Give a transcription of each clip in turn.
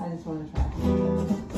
I just want to try.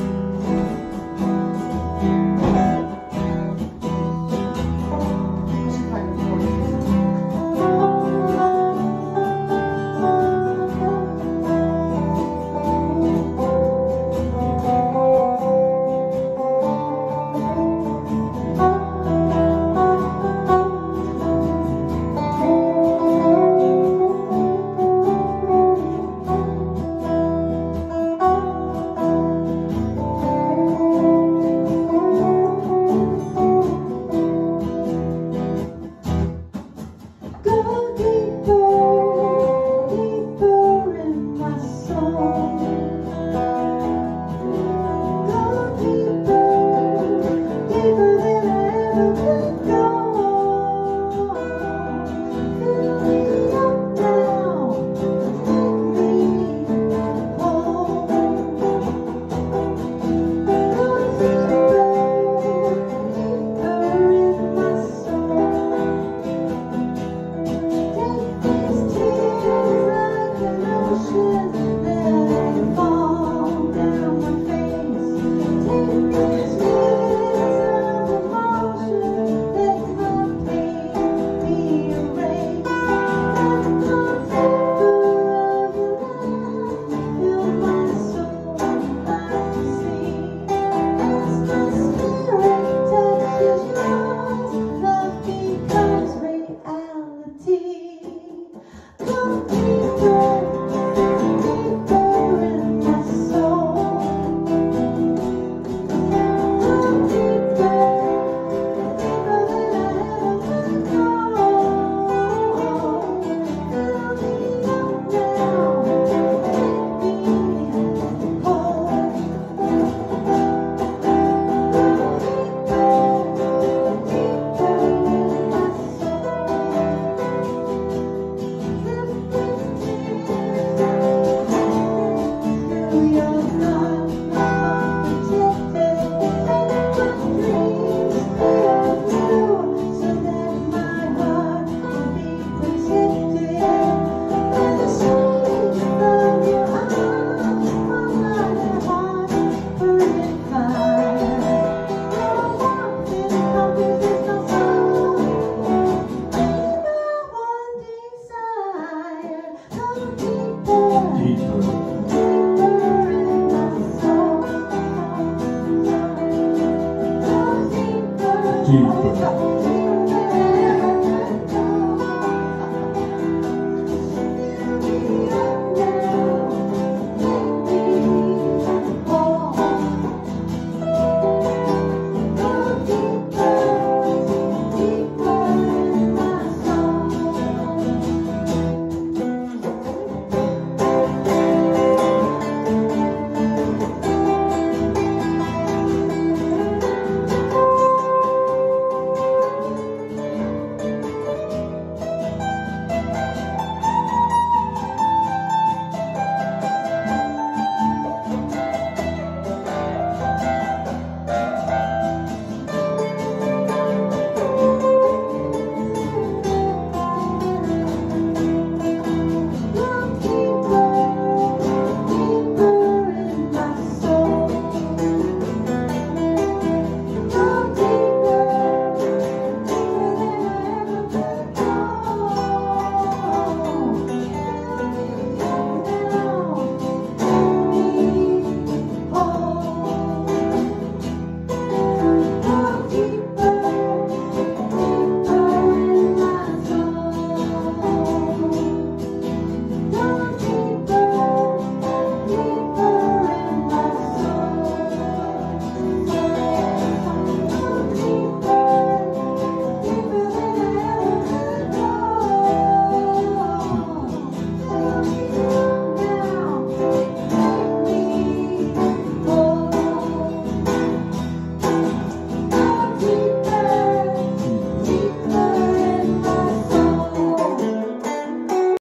equipa.